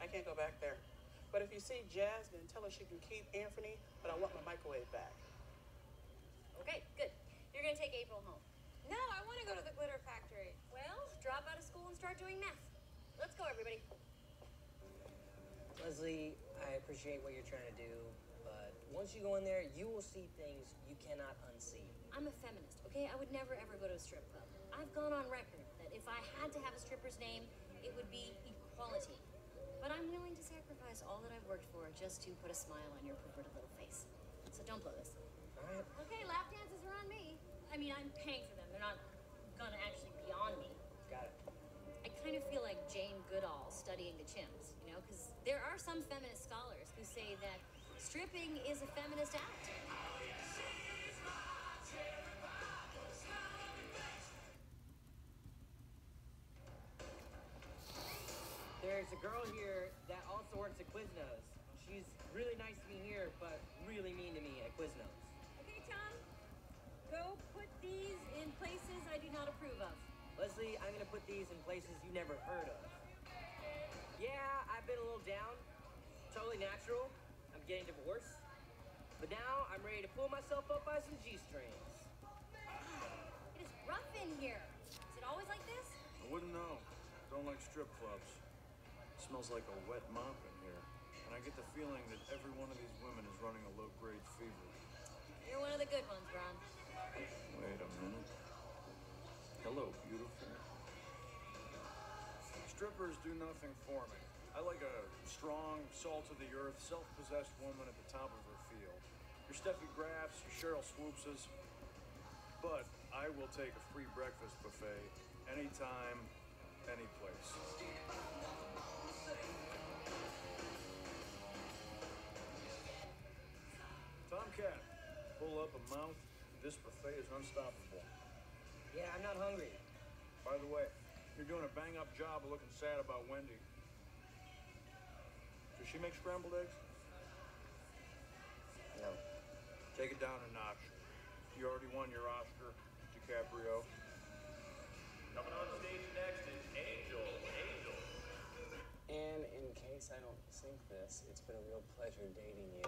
I can't go back there. But if you see Jasmine, tell her she can keep Anthony, but I want my microwave back. Okay, good. You're gonna take April home. No, I want to go to the glitter factory. Well, drop out of school and start doing math. Let's go, everybody. Leslie, I appreciate what you're trying to do, but once you go in there, you will see things you cannot unsee. I'm a feminist, okay? I would never ever go to a strip club. I've gone on record that if I had to have a stripper's name, it would be equality. But I'm willing to sacrifice all that I've worked for just to put a smile on your perverted little face. So don't blow this. All right. Okay, lap dances are on me. I mean, I'm paying for them. They're not gonna actually be on me. Got it. I kind of feel like Jane Goodall studying the chimps, you know, because there are some feminist scholars who say that stripping is a feminist act. There's a girl here that also works at Quiznos. She's really nice to me here, but really mean to me at Quiznos. Okay, Tom, go put these in places I do not approve of. Leslie, I'm gonna put these in places you never heard of. Yeah, I've been a little down. Totally natural. I'm getting divorced. But now I'm ready to pull myself up by some G strings. It is rough in here. Is it always like this? I wouldn't know. Don't like strip clubs. Smells like a wet mop in here. And I get the feeling that every one of these women is running a low-grade fever. You're one of the good ones, Ron. Wait a minute. Hello, beautiful. Strippers do nothing for me. I like a strong, salt-of-the-earth, self-possessed woman at the top of her field. Your Steffi Grafs, your Cheryl Swoopses. But I will take a free breakfast buffet anytime, any place. Tomcat, pull up a mouth. This buffet is unstoppable. Yeah, I'm not hungry. By the way, you're doing a bang up job of looking sad about Wendy. Does she make scrambled eggs? No. Take it down a notch. You already won your Oscar, DiCaprio. Sink this, it's been a real pleasure dating you.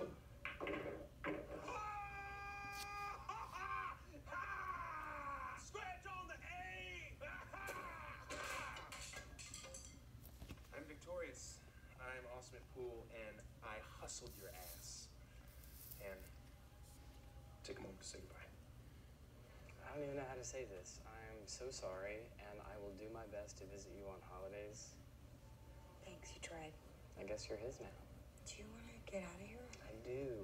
Scratch on the A! I'm victorious. I'm awesome at pool, and I hustled your ass. And take a moment to say goodbye. I don't even know how to say this. I'm so sorry, and I will do my best to visit you on holidays. Thanks, you tried. I guess you're his now. Do you want to get out of here? I do.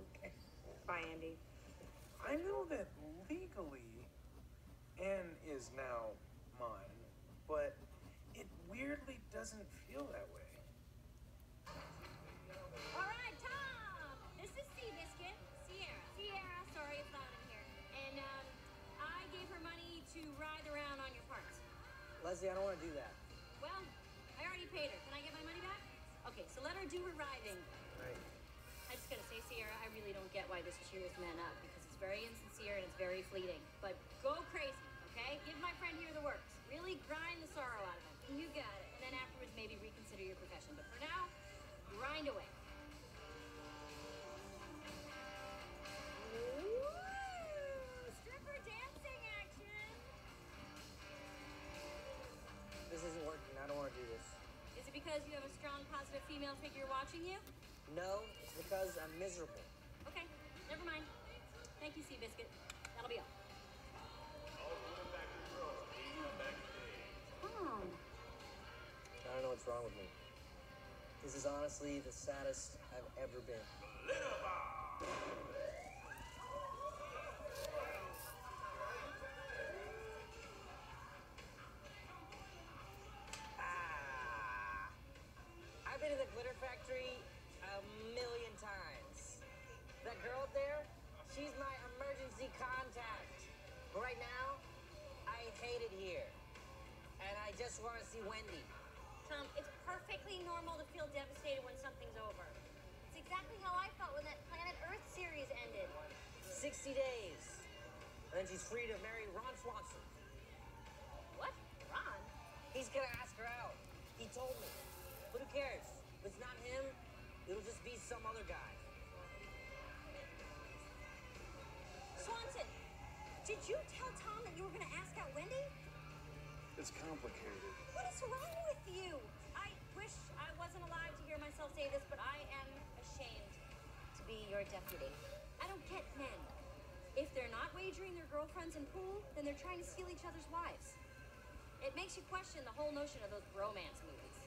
Bye, Andy. I know that legally Anne is now mine, but it weirdly doesn't feel that way. All right, Tom. This is Seabiscuit. Sierra. Sierra. Sorry, it's loud in here. And um, I gave her money to ride around on your parts. Leslie, I don't want to do that. Well, I already paid her. Can I get my money back? Okay, so let her do her riding. Right. I say, Sierra, I really don't get why this cheers men up because it's very insincere and it's very fleeting. But go crazy, okay? Give my friend here the works. Really grind the sorrow out of him. You got it. And then afterwards, maybe reconsider your profession. But for now, grind away. Ooh, stripper dancing action. This isn't working. I don't want to do this. Is it because you have a strong, positive female figure watching you? No, it's because I'm miserable. Okay, never mind. Thank you, Seabiscuit. That'll be all. All women back to girls, please come backstage. Tom. I don't know what's wrong with me. This is honestly the saddest I've ever been. Right now, I hate it here. And I just want to see Wendy. Tom, it's perfectly normal to feel devastated when something's over. It's exactly how I felt when that Planet Earth series ended. 60 days. And then she's free to marry Ron Swanson. What? Ron? He's gonna ask her out. He told me. But who cares? If it's not him, it'll just be some other guy. Did you tell Tom that you were gonna ask out Wendy? It's complicated. What is wrong with you? I wish I wasn't alive to hear myself say this, but I am ashamed to be your deputy. I don't get men. If they're not wagering their girlfriends in pool, then they're trying to steal each other's wives. It makes you question the whole notion of those romance movies.